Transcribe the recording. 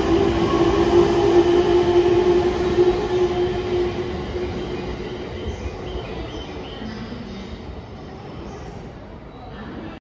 何?